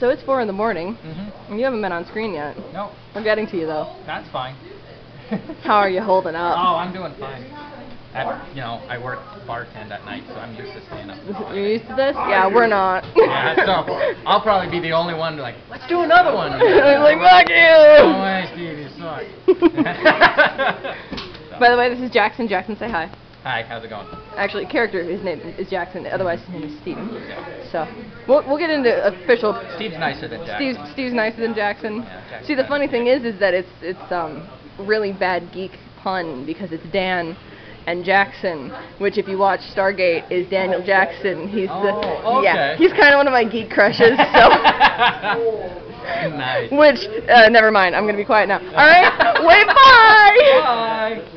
So it's four in the morning, Mm-hmm. and you haven't been on screen yet. No, We're getting to you though. that's fine. How are you holding up? Oh, I'm doing fine. I, you know, I work bartend at night, so I'm used to staying up. You're used to this? Yeah, we're not. Yeah, so I'll probably be the only one like, let's do another one. I'm like, fuck you! you suck. By the way, this is Jackson. Jackson, say hi. Hi, how's it going? Actually, character, his name is Jackson. Otherwise, his name is Steven. So, we'll, we'll get into official. Steve's nicer than Jack. Steve's, Steve's nicer than Jackson. Yeah, Jackson's See, the funny thing is, is that it's it's um really bad geek pun because it's Dan and Jackson, which if you watch Stargate is Daniel Jackson. He's the Oh, yeah, he's kind of one of my geek crushes. So. nice. Which, uh, never mind. I'm gonna be quiet now. All right. Wait. Bye.